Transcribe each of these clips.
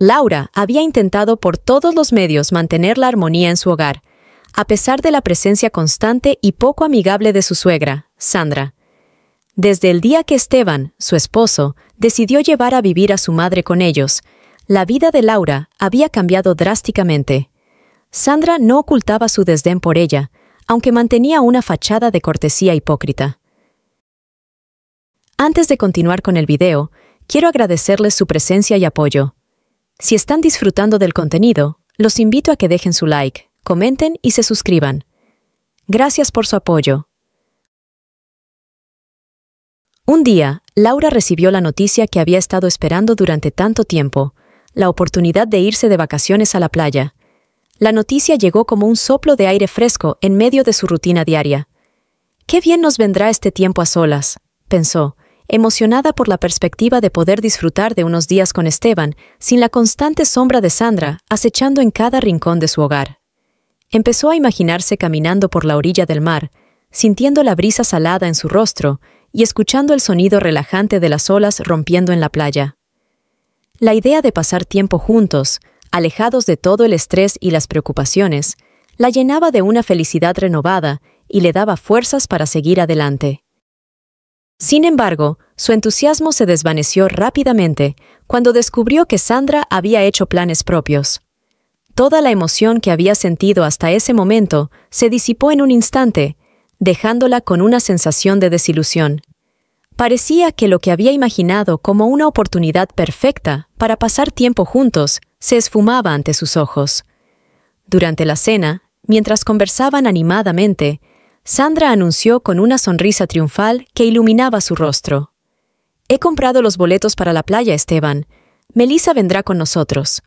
Laura había intentado por todos los medios mantener la armonía en su hogar, a pesar de la presencia constante y poco amigable de su suegra, Sandra. Desde el día que Esteban, su esposo, decidió llevar a vivir a su madre con ellos, la vida de Laura había cambiado drásticamente. Sandra no ocultaba su desdén por ella, aunque mantenía una fachada de cortesía hipócrita. Antes de continuar con el video, quiero agradecerles su presencia y apoyo. Si están disfrutando del contenido, los invito a que dejen su like, comenten y se suscriban. Gracias por su apoyo. Un día, Laura recibió la noticia que había estado esperando durante tanto tiempo, la oportunidad de irse de vacaciones a la playa. La noticia llegó como un soplo de aire fresco en medio de su rutina diaria. Qué bien nos vendrá este tiempo a solas, pensó, emocionada por la perspectiva de poder disfrutar de unos días con Esteban, sin la constante sombra de Sandra acechando en cada rincón de su hogar. Empezó a imaginarse caminando por la orilla del mar, sintiendo la brisa salada en su rostro y escuchando el sonido relajante de las olas rompiendo en la playa. La idea de pasar tiempo juntos, alejados de todo el estrés y las preocupaciones, la llenaba de una felicidad renovada y le daba fuerzas para seguir adelante. Sin embargo, su entusiasmo se desvaneció rápidamente cuando descubrió que Sandra había hecho planes propios. Toda la emoción que había sentido hasta ese momento se disipó en un instante, dejándola con una sensación de desilusión. Parecía que lo que había imaginado como una oportunidad perfecta para pasar tiempo juntos se esfumaba ante sus ojos. Durante la cena, mientras conversaban animadamente, Sandra anunció con una sonrisa triunfal que iluminaba su rostro. He comprado los boletos para la playa, Esteban. Melissa vendrá con nosotros.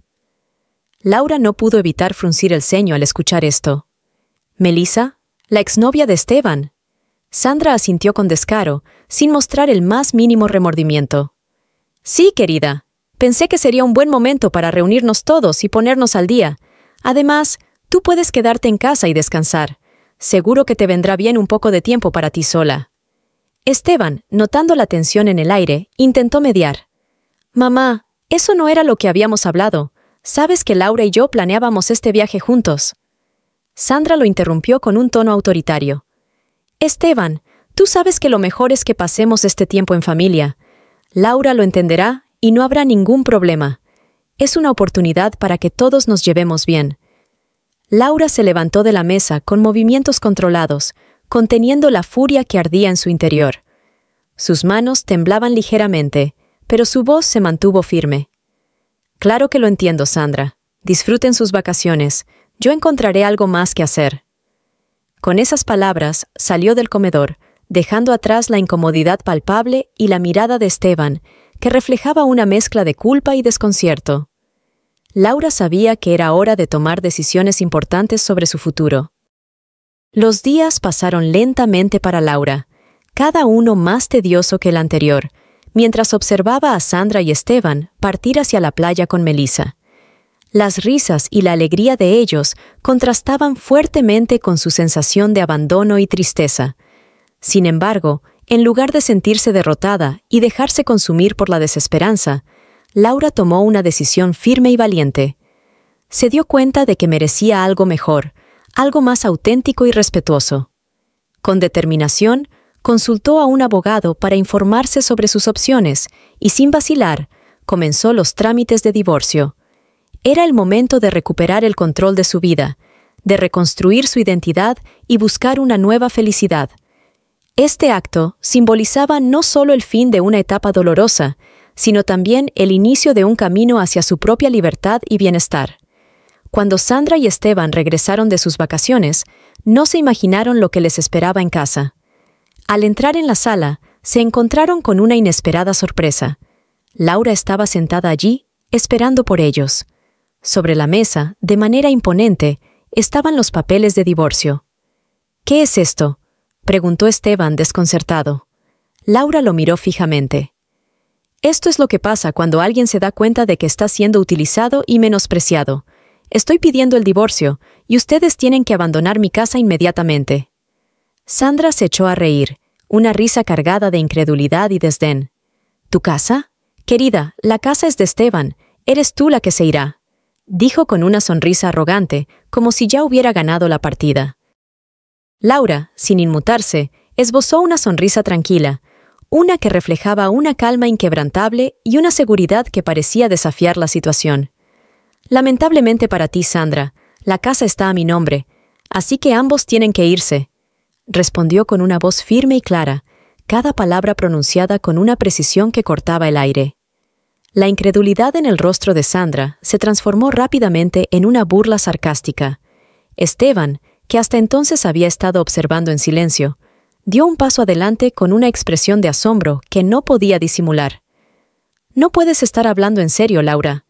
Laura no pudo evitar fruncir el ceño al escuchar esto. ¿Melissa? ¿La exnovia de Esteban? Sandra asintió con descaro, sin mostrar el más mínimo remordimiento. Sí, querida. Pensé que sería un buen momento para reunirnos todos y ponernos al día. Además, tú puedes quedarte en casa y descansar. Seguro que te vendrá bien un poco de tiempo para ti sola. Esteban, notando la tensión en el aire, intentó mediar. Mamá, eso no era lo que habíamos hablado. Sabes que Laura y yo planeábamos este viaje juntos. Sandra lo interrumpió con un tono autoritario. Esteban, tú sabes que lo mejor es que pasemos este tiempo en familia. Laura lo entenderá y no habrá ningún problema. Es una oportunidad para que todos nos llevemos bien. Laura se levantó de la mesa con movimientos controlados, conteniendo la furia que ardía en su interior. Sus manos temblaban ligeramente, pero su voz se mantuvo firme. Claro que lo entiendo, Sandra. Disfruten sus vacaciones. Yo encontraré algo más que hacer. Con esas palabras salió del comedor, dejando atrás la incomodidad palpable y la mirada de Esteban, que reflejaba una mezcla de culpa y desconcierto. Laura sabía que era hora de tomar decisiones importantes sobre su futuro. Los días pasaron lentamente para Laura, cada uno más tedioso que el anterior, mientras observaba a Sandra y Esteban partir hacia la playa con Melissa. Las risas y la alegría de ellos contrastaban fuertemente con su sensación de abandono y tristeza. Sin embargo, en lugar de sentirse derrotada y dejarse consumir por la desesperanza, Laura tomó una decisión firme y valiente. Se dio cuenta de que merecía algo mejor, algo más auténtico y respetuoso. Con determinación, consultó a un abogado para informarse sobre sus opciones y sin vacilar, comenzó los trámites de divorcio. Era el momento de recuperar el control de su vida, de reconstruir su identidad y buscar una nueva felicidad. Este acto simbolizaba no solo el fin de una etapa dolorosa, sino también el inicio de un camino hacia su propia libertad y bienestar. Cuando Sandra y Esteban regresaron de sus vacaciones, no se imaginaron lo que les esperaba en casa. Al entrar en la sala, se encontraron con una inesperada sorpresa. Laura estaba sentada allí, esperando por ellos. Sobre la mesa, de manera imponente, estaban los papeles de divorcio. ¿Qué es esto? preguntó Esteban desconcertado. Laura lo miró fijamente. Esto es lo que pasa cuando alguien se da cuenta de que está siendo utilizado y menospreciado. Estoy pidiendo el divorcio, y ustedes tienen que abandonar mi casa inmediatamente. Sandra se echó a reír, una risa cargada de incredulidad y desdén. ¿Tu casa? Querida, la casa es de Esteban. eres tú la que se irá, dijo con una sonrisa arrogante, como si ya hubiera ganado la partida. Laura, sin inmutarse, esbozó una sonrisa tranquila, una que reflejaba una calma inquebrantable y una seguridad que parecía desafiar la situación. Lamentablemente para ti, Sandra, la casa está a mi nombre, así que ambos tienen que irse, respondió con una voz firme y clara, cada palabra pronunciada con una precisión que cortaba el aire. La incredulidad en el rostro de Sandra se transformó rápidamente en una burla sarcástica. Esteban, que hasta entonces había estado observando en silencio, dio un paso adelante con una expresión de asombro que no podía disimular. No puedes estar hablando en serio, Laura,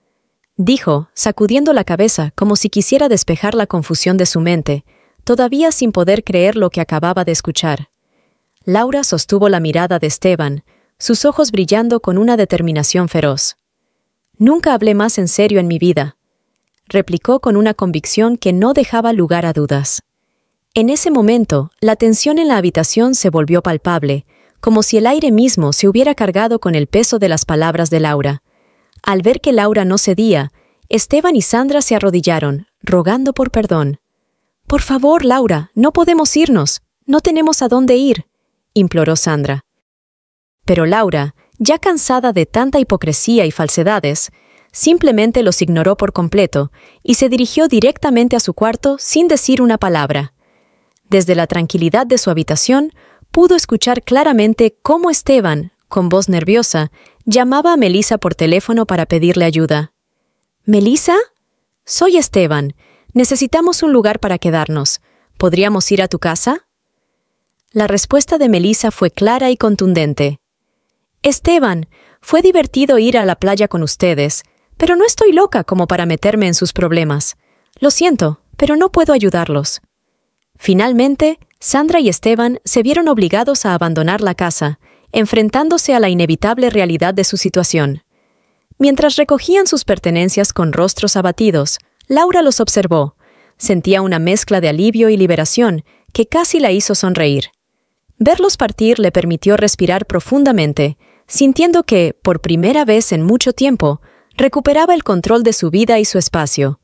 dijo, sacudiendo la cabeza como si quisiera despejar la confusión de su mente, todavía sin poder creer lo que acababa de escuchar. Laura sostuvo la mirada de Esteban, sus ojos brillando con una determinación feroz. Nunca hablé más en serio en mi vida, replicó con una convicción que no dejaba lugar a dudas. En ese momento, la tensión en la habitación se volvió palpable, como si el aire mismo se hubiera cargado con el peso de las palabras de Laura. Al ver que Laura no cedía, Esteban y Sandra se arrodillaron, rogando por perdón. Por favor, Laura, no podemos irnos. No tenemos a dónde ir, imploró Sandra. Pero Laura, ya cansada de tanta hipocresía y falsedades, simplemente los ignoró por completo y se dirigió directamente a su cuarto sin decir una palabra. Desde la tranquilidad de su habitación, pudo escuchar claramente cómo Esteban, con voz nerviosa, llamaba a Melisa por teléfono para pedirle ayuda. ¿Melisa? Soy Esteban. Necesitamos un lugar para quedarnos. ¿Podríamos ir a tu casa? La respuesta de Melisa fue clara y contundente. Esteban, fue divertido ir a la playa con ustedes, pero no estoy loca como para meterme en sus problemas. Lo siento, pero no puedo ayudarlos. Finalmente, Sandra y Esteban se vieron obligados a abandonar la casa, enfrentándose a la inevitable realidad de su situación. Mientras recogían sus pertenencias con rostros abatidos, Laura los observó. Sentía una mezcla de alivio y liberación que casi la hizo sonreír. Verlos partir le permitió respirar profundamente, sintiendo que, por primera vez en mucho tiempo, recuperaba el control de su vida y su espacio.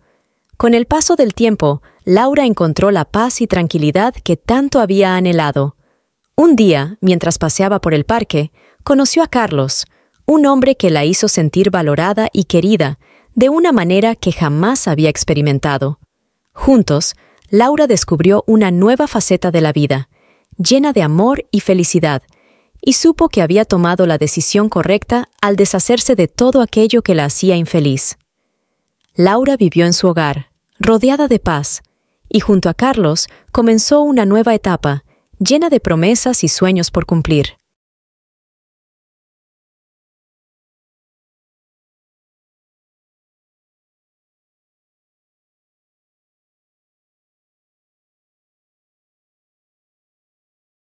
Con el paso del tiempo, Laura encontró la paz y tranquilidad que tanto había anhelado. Un día, mientras paseaba por el parque, conoció a Carlos, un hombre que la hizo sentir valorada y querida de una manera que jamás había experimentado. Juntos, Laura descubrió una nueva faceta de la vida, llena de amor y felicidad, y supo que había tomado la decisión correcta al deshacerse de todo aquello que la hacía infeliz. Laura vivió en su hogar, rodeada de paz, y junto a Carlos comenzó una nueva etapa, llena de promesas y sueños por cumplir.